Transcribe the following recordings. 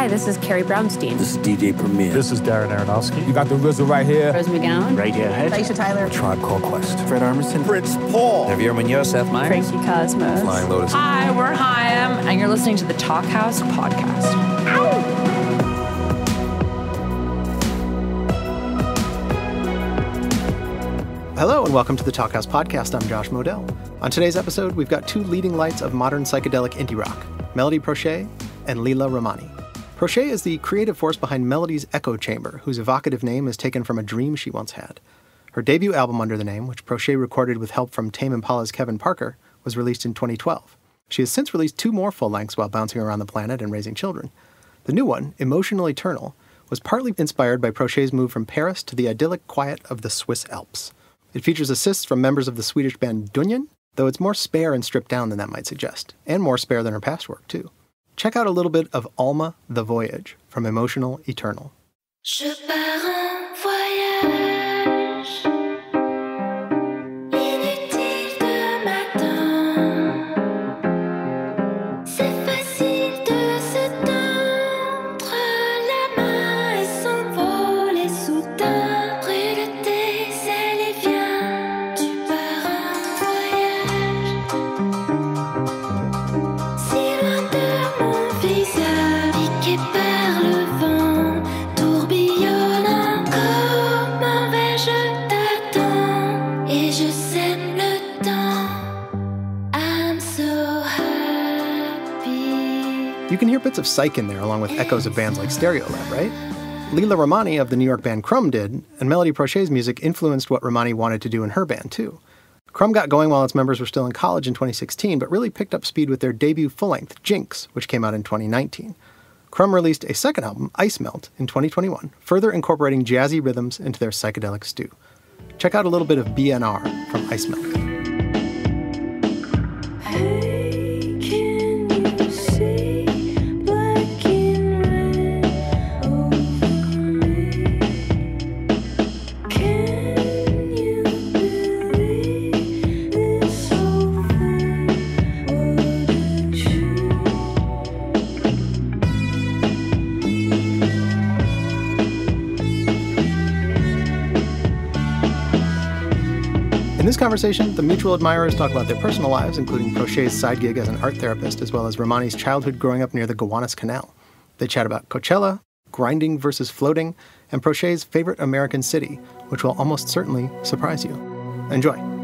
Hi, this is Carrie Brownstein. This is DJ Premier. This is Darren Aronofsky. You got the RZA right here. Rose McGowan. Right here. Aisha Tyler. Tribe Called Quest. Fred Armisen. Fritz Paul. Javier Munoz. Seth Meyers. Frankie Cosmos. Flying Lotus. Hi, we're Haim, and you're listening to the Talkhouse podcast. Ow! Hello and welcome to the Talkhouse Podcast. I'm Josh Modell. On today's episode, we've got two leading lights of modern psychedelic indie rock, Melody Prochet and Lila Ramani. Prochet is the creative force behind Melody's Echo Chamber, whose evocative name is taken from a dream she once had. Her debut album under the name, which Prochet recorded with help from Tame Impala's Kevin Parker, was released in 2012. She has since released two more full lengths while bouncing around the planet and raising children. The new one, Emotional Eternal, was partly inspired by Prochet's move from Paris to the idyllic quiet of the Swiss Alps. It features assists from members of the Swedish band Dungen, though it's more spare and stripped down than that might suggest, and more spare than her past work, too. Check out a little bit of Alma the Voyage from Emotional Eternal. Of psych in there along with echoes of bands like Stereolab, right? Lila Ramani of the New York band Crumb did, and Melody Prochet's music influenced what Ramani wanted to do in her band too. Crumb got going while its members were still in college in 2016, but really picked up speed with their debut full length, Jinx, which came out in 2019. Crumb released a second album, Ice Melt, in 2021, further incorporating jazzy rhythms into their psychedelic stew. Check out a little bit of BNR from Ice Melt. Conversation, the mutual admirers talk about their personal lives, including Prochet's side gig as an art therapist, as well as Ramani's childhood growing up near the Gowanus Canal. They chat about Coachella, grinding versus floating, and Prochet's favorite American city, which will almost certainly surprise you. Enjoy.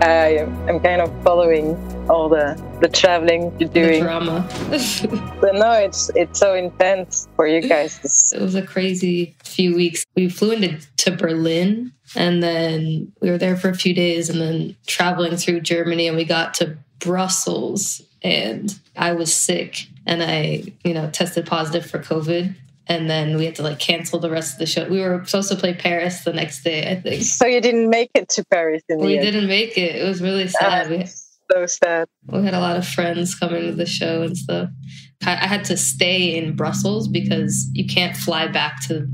I am kind of following all the the traveling you're doing. The drama. but no, it's it's so intense for you guys. it was a crazy few weeks. We flew into to Berlin and then we were there for a few days and then traveling through Germany and we got to Brussels and I was sick and I, you know, tested positive for COVID and then we had to like cancel the rest of the show. We were supposed to play Paris the next day, I think. So you didn't make it to Paris in We didn't make it. It was really sad. We, so sad. we had a lot of friends coming to the show and stuff. I I had to stay in Brussels because you can't fly back to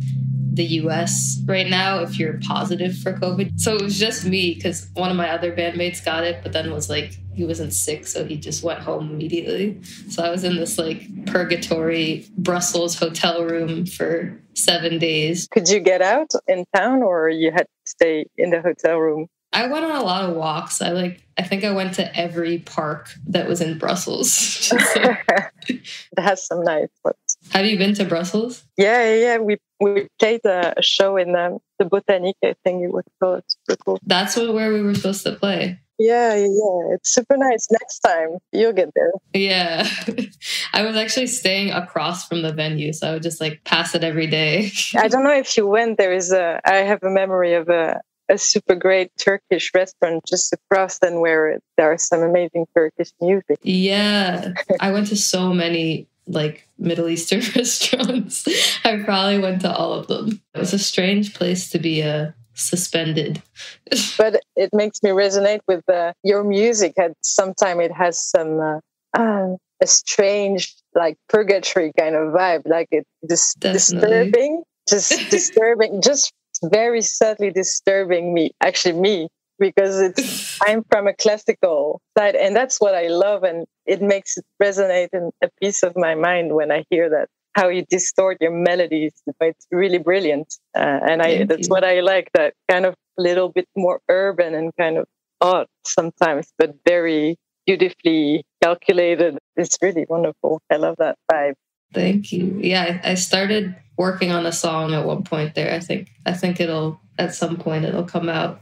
the US right now if you're positive for COVID. So it was just me because one of my other bandmates got it, but then was like, he wasn't sick, so he just went home immediately. So I was in this like purgatory Brussels hotel room for seven days. Could you get out in town or you had to stay in the hotel room? I went on a lot of walks. I like I think I went to every park that was in Brussels. it has some nice spots. Have you been to Brussels? Yeah, yeah, yeah. We we played a, show in um, the Botanique. I think it was called. Cool. That's what, where we were supposed to play. Yeah, yeah, yeah. It's super nice. Next time you'll get there. Yeah. I was actually staying across from the venue, so I would just like pass it every day. I don't know if you went. There is a. I have a memory of a a super great Turkish restaurant just across and where there are some amazing Turkish music. Yeah. I went to so many like Middle Eastern restaurants. I probably went to all of them. It was a strange place to be uh, suspended. but it makes me resonate with uh, your music. At some time, it has some uh, um, a strange, like purgatory kind of vibe. Like it's dis- disturbing, just disturbing, just very subtly disturbing me. Actually, me because it's I'm from a classical side, and that's what I love, and it makes it resonate in a piece of my mind when I hear that how you distort your melodies. It's really brilliant, uh, and I Thank that's you. what I like. That kind of little bit more urban and kind of odd sometimes, but very beautifully calculated. It's really wonderful. I love that vibe. Thank you. Yeah, I, I started working on a song at one point there. I think I think it'll at some point it'll come out.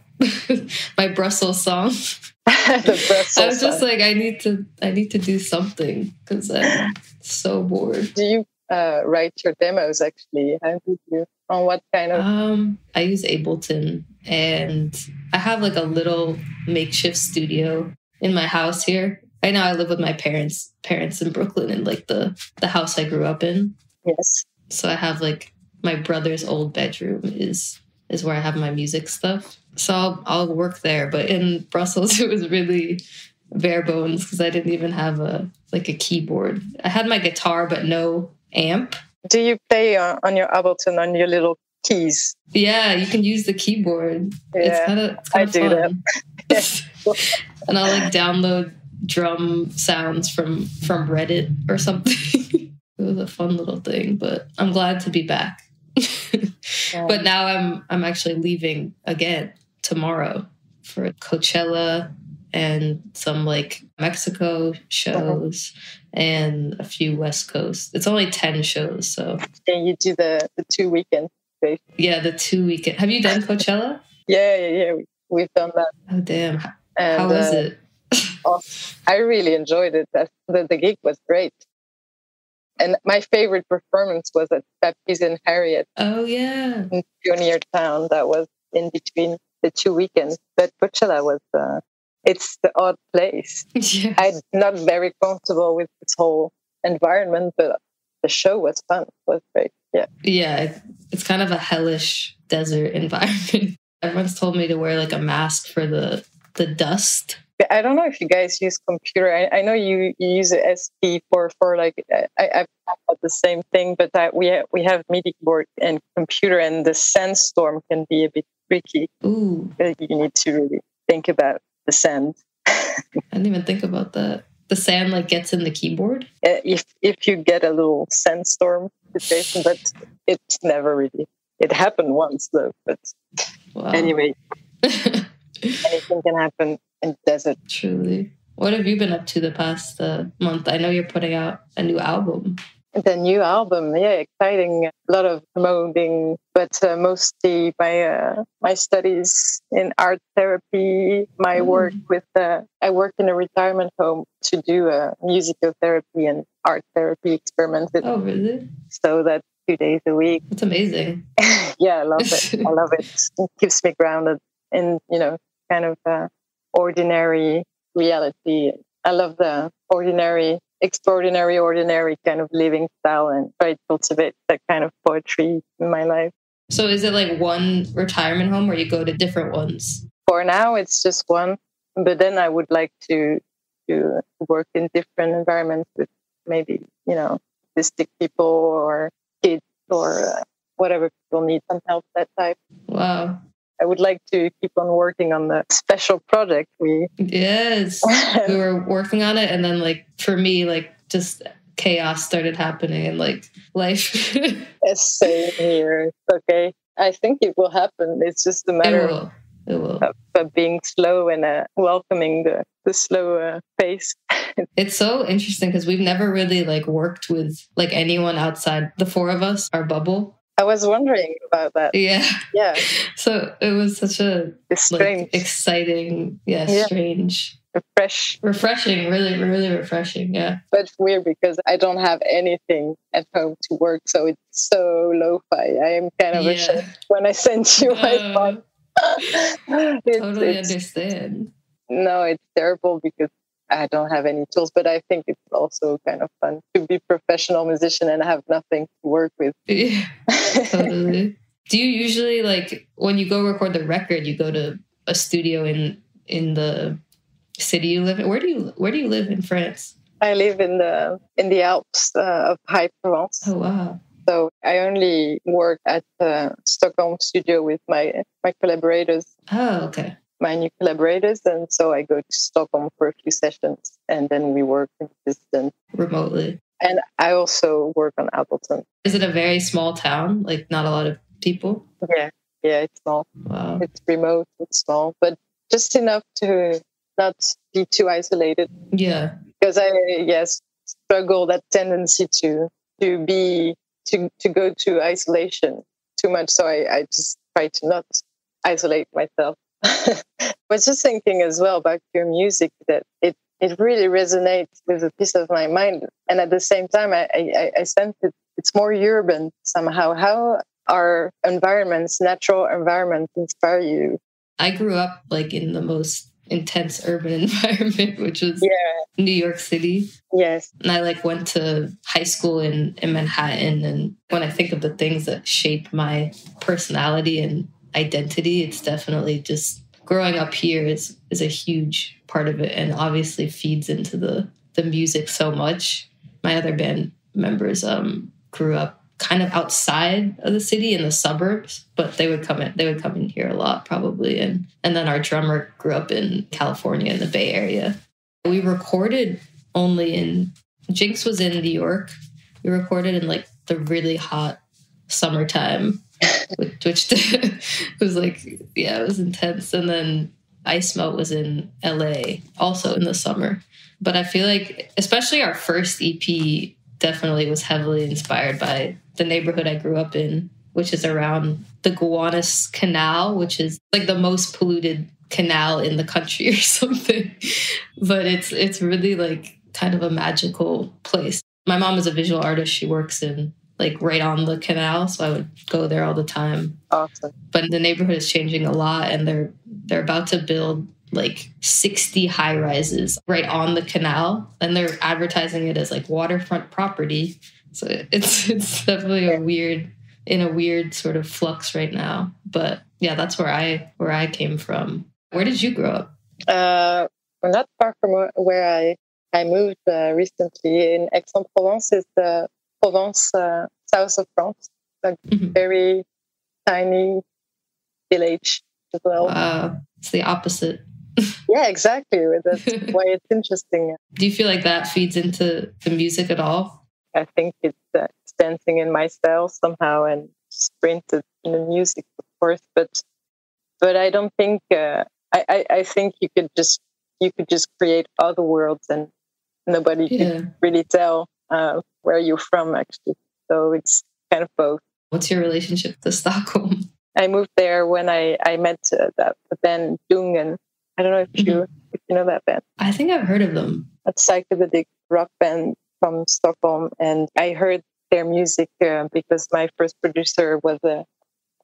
My Brussels song. Brussels I was just song. like, I need to I need to do something because I'm so bored. do you uh, write your demos actually? How did you? On what kind of? Um, I use Ableton and I have like a little makeshift studio in my house here. Right now I live with my parents parents in Brooklyn in like the the house I grew up in. yes. So I have like my brother's old bedroom is is where I have my music stuff. So I'll, I'll work there. But in Brussels, it was really bare bones because I didn't even have a like a keyboard. I had my guitar, but no amp. Do you play on, on your Ableton on your little keys? Yeah, you can use the keyboard. It's Yeah, kind of it's I kind of do that. and I'll like download drum sounds from from Reddit or something. it was a fun little thing, but I'm glad to be back. but now I'm I'm actually leaving again tomorrow for Coachella and some like Mexico uh-huh. shows and a few West Coast. It's only 10 shows, so and you do the the two weekends. yeah, the two weekend. Have you done Coachella? Yeah, yeah, yeah. We, we've done that, Oh damn. How was uh, it? I really enjoyed it. The, the gig was great. And my favorite performance was at Pappy and Harriet Oh yeah. in Pioneer Town. That was in between the two weekends. But Coachella was, uh, it's the odd place. yeah. I'm not very comfortable with this whole environment, but the show was fun. It was great. Yeah. Yeah, it's kind of a hellish desert environment. Everyone's told me to wear like a mask for the the dust. I don't know if you guys use computer. I, I know you, you use a SP for for like I, I've got the same thing, but I, we have, we have MIDI keyboard and computer, and the sandstorm can be a bit tricky. Ooh, You need to really think about the sand. I didn't even think about that. The sand like gets in the keyboard. Uh, if if you get a little sandstorm situation, but it's never really. It happened once though, but Wow. anyway, anything can happen in the desert. Truly. What have you been up to the past uh, month? I know you're putting out a new album. The new album, yeah, exciting. A lot of promoting, but uh, mostly my uh, my studies in art therapy. My Mm. work with uh, I work in a retirement home to do uh, musical therapy and art therapy experimented. Oh, really? So that's two days a week. That's amazing. yeah, I love it. I love it. It keeps me grounded in you know kind of uh, ordinary reality. I love the ordinary, extraordinary, ordinary kind of living style, and try to cultivate that kind of poetry in my life. So is it like one retirement home or you go to different ones? For now, it's just one, but then I would like to to work in different environments with maybe you know autistic people or kids or uh, whatever people need some help that type. Wow. I would like to keep on working on the special project we Yes. we were working on it and then like for me like just chaos started happening and like life it Same here. Okay. I think it will happen. It's just a matter of, will it will of being slow and uh, welcoming the, the slow uh, pace. it's so interesting because we've never really like worked with like anyone outside the four of us our bubble I was wondering about that. yeah Yeah. so it was such a like strange. exciting yeah, Yeah. strange fresh, refreshing really really refreshing yeah but weird because I don't have anything at home to work. So it's so lo fi. I am kind of Yeah. ashamed when I sent you my phone. It's- totally it's- understand no, it's terrible because I don't have any tools, but I think it's also kind of fun to be professional musician and have nothing to work with. yeah totally. Do you usually like when you go record the record, you go to a studio in in the city you live in? Where do you where do you live in France? I live in the in the Alps uh, of High Provence, Oh wow. so I only work at the Stockholm studio with my my collaborators. Oh okay. My new collaborators. And so I go to Stockholm for a few sessions and then we work in distance. remotely. And I also work on Ableton. Is it a very small town? Like not a lot of people? Yeah, yeah, it's small. Wow. It's remote, it's small, but just enough to not be too isolated. Yeah. Because I, yes, struggle that tendency to to be to to go to isolation too much. So I, I just try to not isolate myself. I was just thinking as well about your music that it it really resonates with a piece of my mind, and at the same time, I I, I sense it it's more urban somehow. How our environments, natural environments, inspire you? I grew up like in the most intense urban environment, which was Yeah. New York City. Yes. And I like went to high school in, in Manhattan. And when I think of the things that shape my personality and identity, it's definitely just growing up here is is a huge part of it and obviously feeds into the the music so much. My other band members um grew up kind of outside of the city in the suburbs, but they would come in they would come in here a lot probably. And and then our drummer grew up in California in the Bay Area. We recorded only in Jinx was in New York. We recorded in like the really hot summertime, which, was like, yeah, it was intense. And then Ice Melt was in LA, also in the summer. But I feel like, especially our first EP, definitely was heavily inspired by the neighborhood I grew up in, which is around the Gowanus Canal, which is like the most polluted canal in the country or something. but it's it's really like kind of a magical place. My mom is a visual artist. She works in like right on the canal, so I would go there all the time. Awesome. But the neighborhood is changing a lot, and they're they're about to build like 60 high rises right on the canal, and they're advertising it as like waterfront property. So it's it's definitely a weird in a weird sort of flux right now. But yeah, that's where I where I came from. Where did you grow up? Uh, not far from where- I I moved uh, recently in Aix-en-Provence. Is the Provence, uh, south of France, a Mhm. very tiny village as well. Wow, it's the opposite. Yeah, exactly. That's why it's interesting. Do you feel like that feeds into the music at all? I think it's, uh, it's dancing in my style somehow and sprinted in the music, of course. But but I don't think uh, I, I I think you could just you could just create other worlds and nobody could really tell uh, where you're from actually. So it's kind of both. What's your relationship to Stockholm? I moved there when I I met uh, that the band Dungen. I don't know if you if you know that band. I think I've heard of them. a psychedelic rock band from Stockholm, and I heard their music uh, because my first producer was a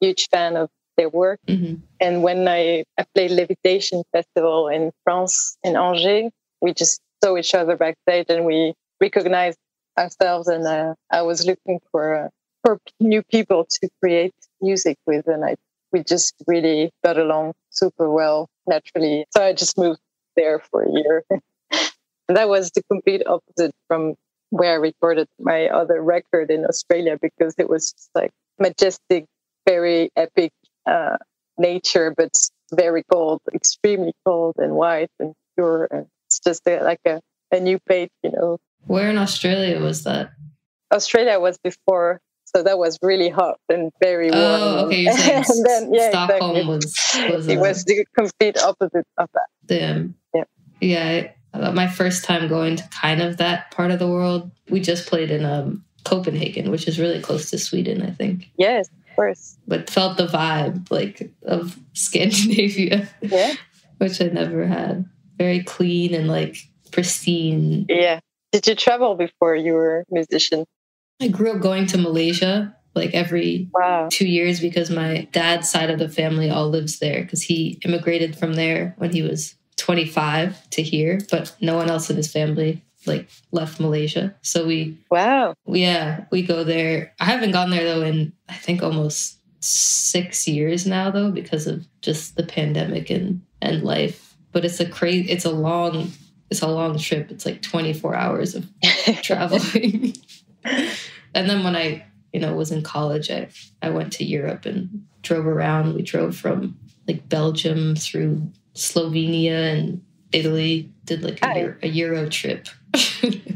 huge fan of their work. hmm And when I, I played Levitation Festival in France, in Angers, we just saw each other backstage and we recognized ourselves. And uh, I was looking for uh, for new people to create music with, and I we just really got along super well naturally. So I just moved there for a year. and that was the complete opposite from where I recorded my other record in Australia because it was just like majestic, very epic uh, nature, but very cold, extremely cold and white and pure. And it's just a, like a, a new page, you know. Where in Australia was that? Australia was before, so that was really hot and very warm. Oh, okay. You're saying and then, yeah, Stockholm exactly. was was, it uh, was the complete opposite of that. the Yeah. yeah. My first time going to kind of that part of the world. We just played in um, Copenhagen, which is really close to Sweden, I think. Yes, of course. But felt the vibe like of Scandinavia, Yeah, which I never had. Very clean and like pristine. yeah. Did you travel before you were a musician? I grew up going to Malaysia like every Wow. two years because my dad's side of the family all lives there because he immigrated from there when he was 25 to here, but no one else in his family like left Malaysia. So we, Wow. yeah, we go there. I haven't gone there though in I think almost six years now though because of just the pandemic and and life. But it's a crazy, it's a long, it's a long trip. It's like 24 hours of traveling. and then when I, you know, was in college, I, I went to Europe and drove around. We drove from like Belgium through Slovenia and Italy. Did like a, Euro, a Euro trip.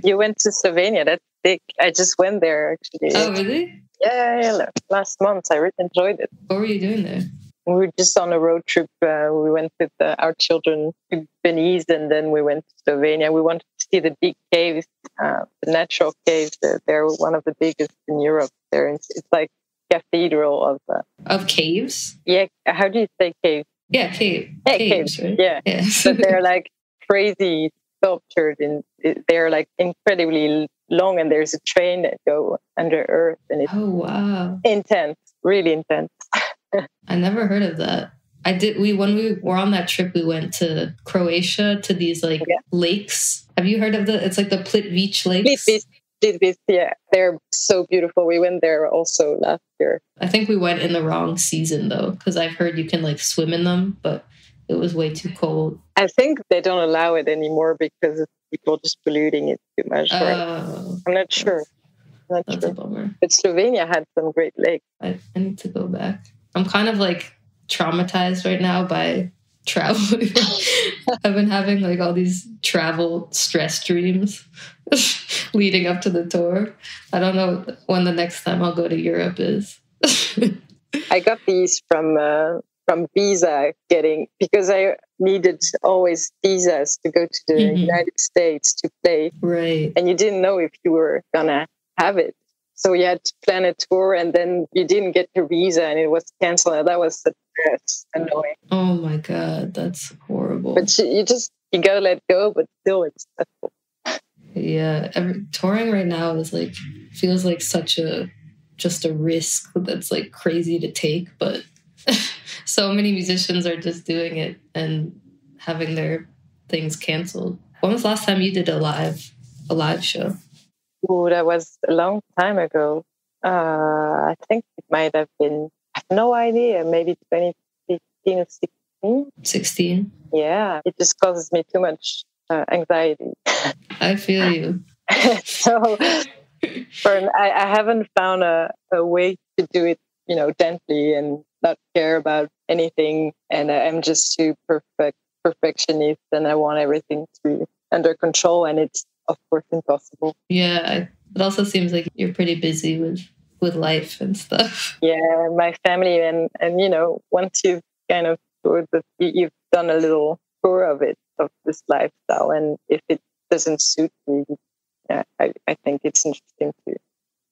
You went to Slovenia. That's big. I just went there actually. oh, really? Yeah, yeah, yeah, last month. I really enjoyed it. What were you doing there? We were just on a road trip. Uh, we went with uh, our children to Belize and then we went to Slovenia. We wanted to see the big caves, uh, the natural caves. They're, they're one of the biggest in Europe. They're in, it's like cathedral of uh, Of caves? yeah. How do you say cave? Yeah, cave. Yeah, caves, right? Yeah, Yeah. but they're like crazy sculptured and they're like incredibly long. And there's a train that go under earth and it's oh wow. intense, really intense. I never heard of that. I did we when we were on that trip we went to Croatia to these like Yeah. lakes. Have you heard of the it's like the Plitvice lakes? Plitvice, Plitvice, yeah, they're so beautiful. We went there also last year. I think we went in the wrong season though, because I've heard you can like swim in them, but it was way too cold. I think they don't allow it anymore because people just polluting it too much. right? Oh, I'm not sure. I'm not that's a sure. bummer. But Slovenia had some great lakes. I, I need to go back. I'm kind of like traumatized right now by travel. I've been having like all these travel stress dreams leading up to the tour. I don't know when the next time I'll go to Europe is. I got these from uh, from visa getting because I needed always visas to go to the Mhm. United States to play, right. and you didn't know if you were gonna have it. So you had to plan a tour, and then you didn't get your visa, and it was canceled. That was the stress, annoying. Oh my god, that's horrible. But you, you just you gotta let go, but still it's stressful. Yeah, every, touring right now is like feels like such a just a risk that's like crazy to take, but so many musicians are just doing it and having their things canceled. When was the last time you did a live a live show? Ooh, that was a long time ago. Uh, I think it might have been. I have no idea. Maybe 2015 or 16. Sixteen. Yeah, it just causes me too much uh, anxiety. I feel you. so, for I, I haven't found a, a way to do it, you know, gently and not care about anything. And I'm just too perfect perfectionist, and I want everything to be under control. And it's of course impossible. Yeah, it also seems like you're pretty busy with with life and stuff. Yeah, my family and and you know, once you've kind of toured the, you- you've done a little tour of it of this lifestyle, and if it doesn't suit me, yeah, I, I think it's interesting to.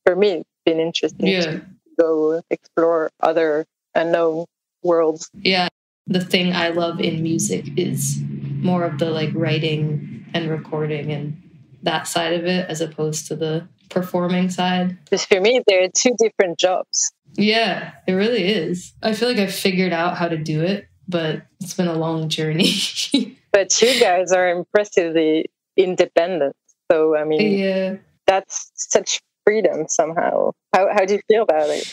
For me, it's been interesting Yeah. to go explore other unknown worlds. yeah the thing i love in music is more of the like writing and recording and that side of it as opposed to the performing side Because for me, there are two different jobs. yeah it really is i feel like i've figured out how to do it but it's been a long journey But you guys are impressively independent. So I mean, yeah that's such freedom somehow. How how do you feel about it?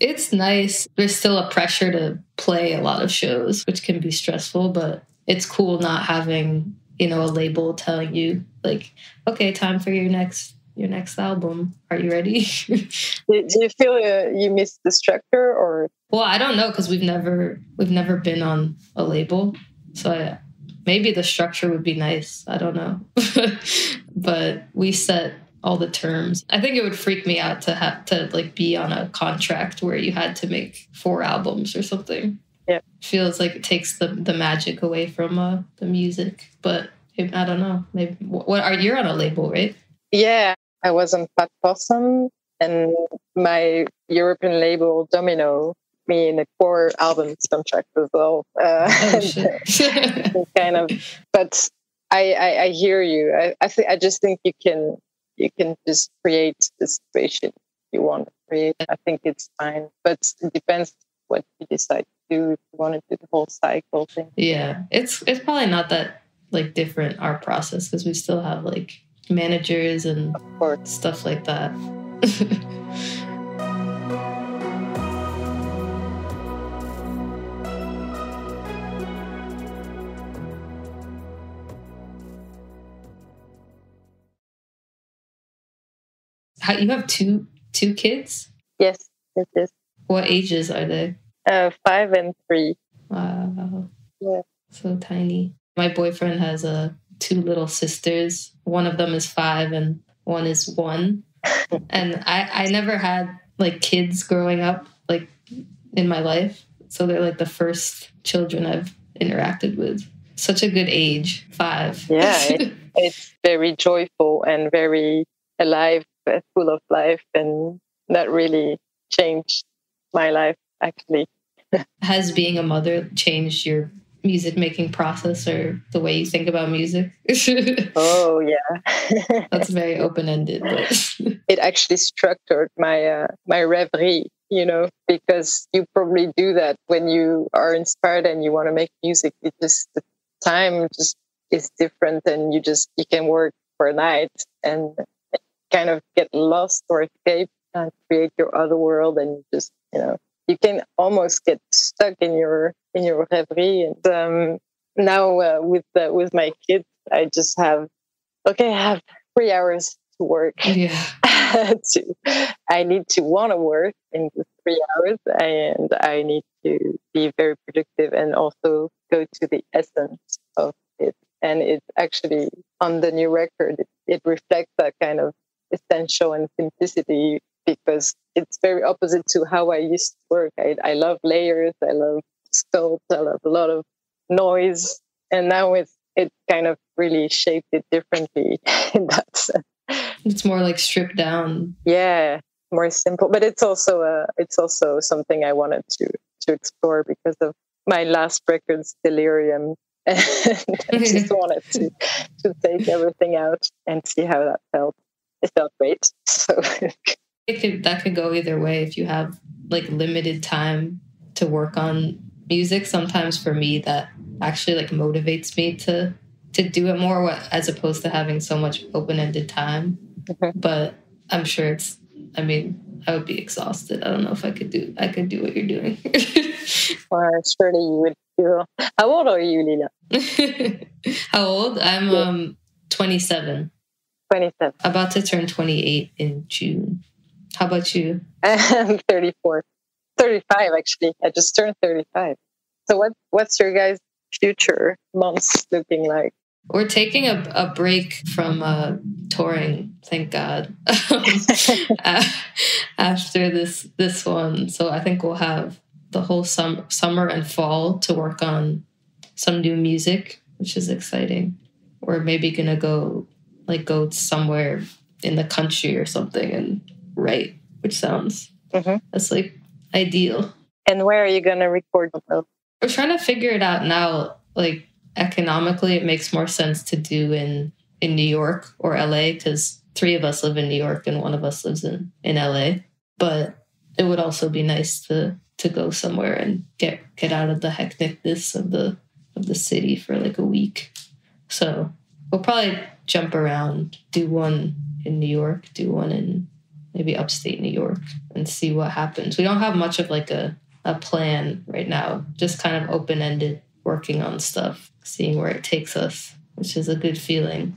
it's nice there's still a pressure to play a lot of shows which can be stressful but it's cool not having you know a label telling you like okay time for your next your next album. Are you ready? Do, do you feel uh, you miss the structure, or? Well i don't know because we've never we've never been on a label. So I, maybe the structure would be nice. I don't know. But we set all the terms. I think it would freak me out to have to like be on a contract where you had to make four albums or something Yeah. feels like it takes the the magic away from uh, the music but i don't know maybe what are you on a label right yeah, I was on Fat Possum, and my European label Domino me in a four albums contract as well. Uh, oh kind of, but I, I, I hear you. I, I think I just think you can you can just create the situation you want to create. I think it's fine, but it depends what you decide do. If you want to do the whole cycle thing. Yeah, it's it's probably not that like different our process because we still have like managers and stuff like that. How you have two two kids? Yes, it is. What ages are they? Uh, five and three. Wow. Yeah. So tiny. My boyfriend has uh, two little sisters. One of them is five and one is one. and I, I never had like kids growing up like in my life. So they're like the first children I've interacted with. Such a good age, five. Yeah, it, it's very joyful and very alive, full of life, and that really changed my life actually. Has being a mother changed your music making process or the way you think about music? oh yeah, that's very open ended. It actually structured my uh, my reverie. You know, because you probably do that when you are inspired and you want to make music. It just the time just is different, and you just you can work for a night and kind of get lost or escape and create your other world, and just you know you can almost get stuck in your in your reverie. And um, now uh, with uh, with my kids, I just have okay, I have three hours to work. Yeah. to, I need to want to work in three hours, and I need to be very productive and also go to the essence of it. And it's actually on the new record. It, it reflects that kind of essential and simplicity because it's very opposite to how I used to work. I, I love layers, I love sculpt, I love a lot of noise, and now it's it kind of really shaped it differently in that sense. It's more like stripped down. Yeah, more simple, but it's also a it's also something I wanted to to explore because of my last record's delirium. and I just wanted to to take everything out and see how that felt. It felt great. So it could that could go either way if you have like limited time to work on music. Sometimes for me that actually like motivates me to to do it more as opposed to having so much open-ended time. Mm-hmm. but i'm sure it's i mean i would be exhausted. I don't know if i could do i could do what you're doing well surely you would feel how old are you lila how old? I'm yeah. um 27 27 about to turn 28 in june how about you? I'm 34. 35 actually. I just turned 35. So what what's your guys' future months looking like? We're taking a, a break from uh, touring, thank God, after this this one. So I think we'll have the whole sum, summer and fall to work on some new music, which is exciting. We're maybe gonna go like go somewhere in the country or something and right, which sounds mm-hmm. that's like ideal. And where are you going to record? We're trying to figure it out now. Like economically, it makes more sense to do in in New York or LA because three of us live in New York and one of us lives in in LA. But it would also be nice to to go somewhere and get get out of the hecticness of the of the city for like a week. So we'll probably jump around, do one in New York, do one in maybe upstate New York and see what happens. We don't have much of like a, a plan right now, just kind of open ended, working on stuff, seeing where it takes us, which is a good feeling.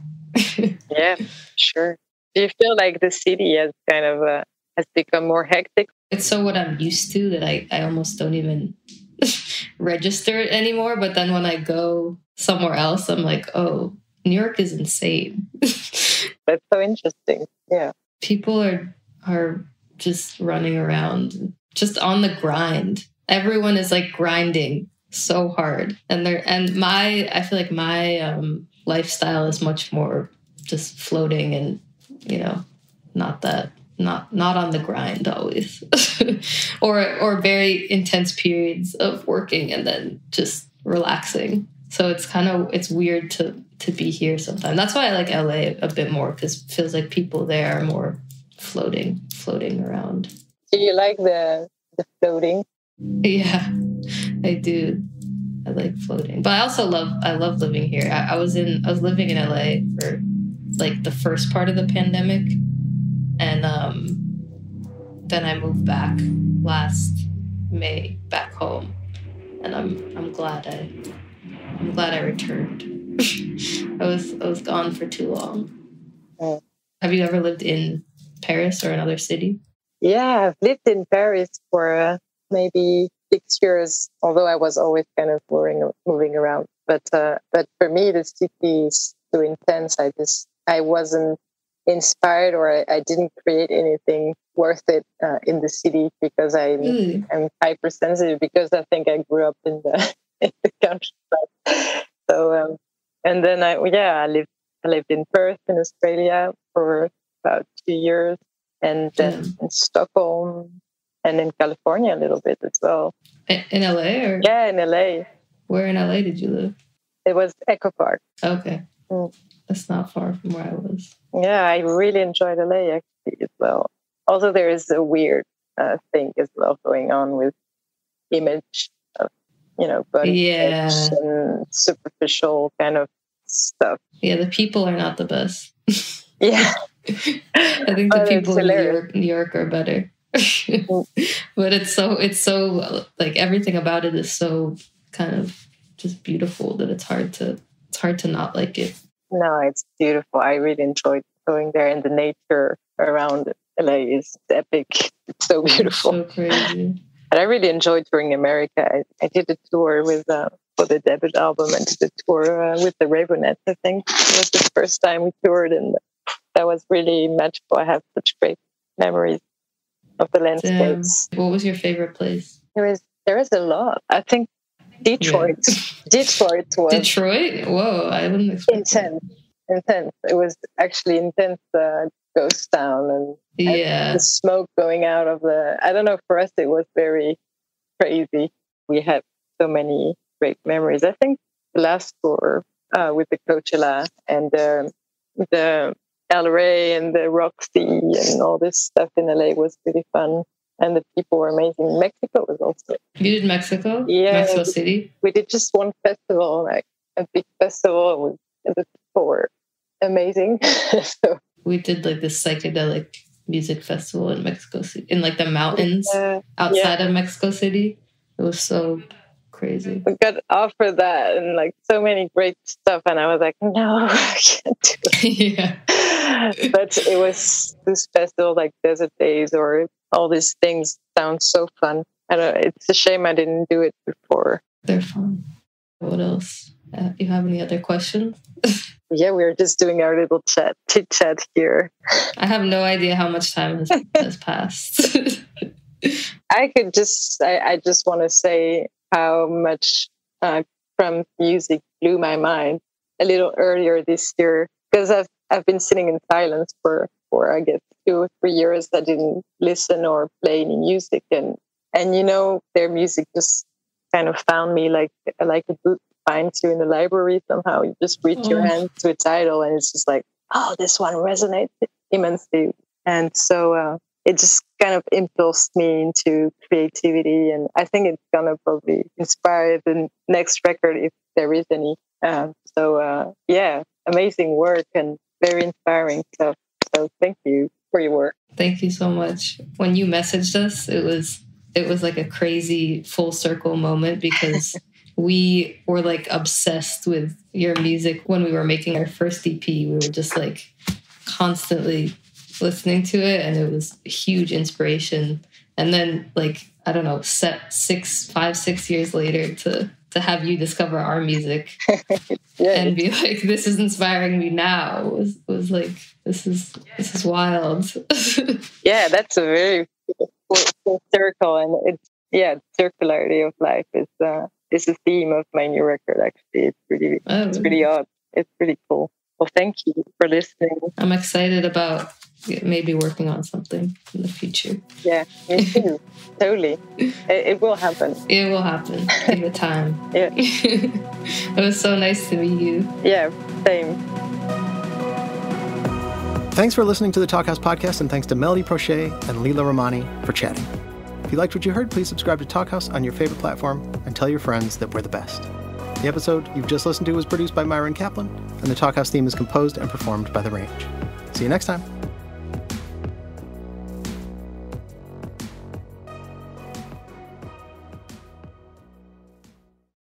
yeah, sure. Do you feel like the city has kind of uh, has become more hectic? It's so what I'm used to that I, I almost don't even register it anymore. But then when I go somewhere else, I'm like, oh, New York is insane. That's so interesting. Yeah. People are are just running around, just on the grind. Everyone is like grinding so hard, and they're and my I feel like my um, lifestyle is much more just floating and you know not that not not on the grind always. Or or very intense periods of working and then just relaxing. So it's kind of it's weird to to be here sometimes. That's why i like la a bit more because feels like people there are more floating, floating around. Do you like the the floating? Yeah, I do. I like floating, but I also love I love living here. I, I was in I was living in LA for like the first part of the pandemic, and um, then I moved back last May back home, and I'm I'm glad I I'm glad I returned. I was I was gone for too long. Have you ever lived in Paris or another city? Yeah, I've lived in Paris for uh, maybe six years, although I was always kind of moving, moving around But uh, but for me, the city is too intense. I just I wasn't inspired or I, I didn't create anything worth it uh, in the city because I Really? am hypersensitive because I think I grew up in the in the countryside. So um, and then I yeah I lived I lived in Perth in Australia for about two years and then Yeah. in Stockholm and in California a little bit as well. In LA or Yeah, in LA where in LA did you live? it was Echo Park. Okay. Mm. That's not far from where I was. Yeah, I really enjoyed LA actually as well. Also, there is a weird uh, thing as well going on with image of, you know, body Yeah. and superficial kind of stuff. Yeah, the people are not the best. Yeah, I think the Oh, people in New. York, New York are better. but it's so it's so like everything about it is so kind of just beautiful that it's hard to it's hard to not like it. no, it's beautiful. I really enjoyed going there, and the nature around LA is epic. It's so beautiful. So crazy. And I really enjoyed touring America. I, I did a tour with uh, for the debut album and did a tour uh, with the Raveonettes. I think it was the first time we toured, and that was really magical. I have such great memories of the landscapes. What was your favorite place? There is there is a lot. I think Detroit. Detroit was Detroit? Whoa, I wouldn't expect that. intense. Intense. It was actually intense. Uh, ghost town and Yeah. the smoke going out of the i don't know for us it was very crazy we had so many great memories i think the last tour uh, with the coachella and the el rey and the roxy and all this stuff in la was really fun and the people were amazing mexico was also You did Mexico? Yeah. Mexico City? we did just one festival like a big festival it was and the people were amazing so We did like this psychedelic music festival in Mexico City, in like the mountains uh, outside of Mexico City. It was so crazy. we got offered that and like so many great stuff and i was like no i can't do it. yeah. But it was this festival like desert days or all these things sound so fun i don't it's a shame i didn't do it before They're fun. What else? Uh, you have any other questions? yeah we are just doing our little chat chit chat here I have no idea how much time has, has passed. i could just i, I just want to say how much uh, Crumb music blew my mind a little earlier this year because i've i've been sitting in silence for for i guess two or three years i didn't listen or play any music. And and you know their music just kind of found me like like a book finds you in the library somehow. You just reach your Oh. hand to a title and it's just like oh this one resonates immensely. And so uh, it just kind of impulsed me into creativity. And i think it's gonna probably inspire the next record if there is any. Um, so uh, yeah amazing work. And very inspiring stuff so thank you for your work Thank you so much. When you messaged us, it was it was like a crazy full circle moment because we were like obsessed with your music when we were making our first EP. We were just like constantly listening to it and it was huge inspiration. And then like I don't know, set six, five, six years later to to have you discover our music yeah and be like, this is inspiring me now was was like this is this is wild. yeah that's a very full, full circle and it's yeah circularity of life is uh is the theme of my new record actually. It's really Oh, it's really odd. It's pretty cool. Well thank you for listening. I'm excited about maybe working on something in the future. yeah me too totally it, it will happen It will happen. Give it time. Yeah. it was so nice to meet you. yeah same Thanks for listening to the Talkhouse podcast, and thanks to Melody Prochet and Lila Ramani for chatting. If you liked what you heard, please subscribe to Talkhouse on your favorite platform and tell your friends that we're the best. The episode you've just listened to was produced by Myron Kaplan, and the Talkhouse theme is composed and performed by The Range. See you next time.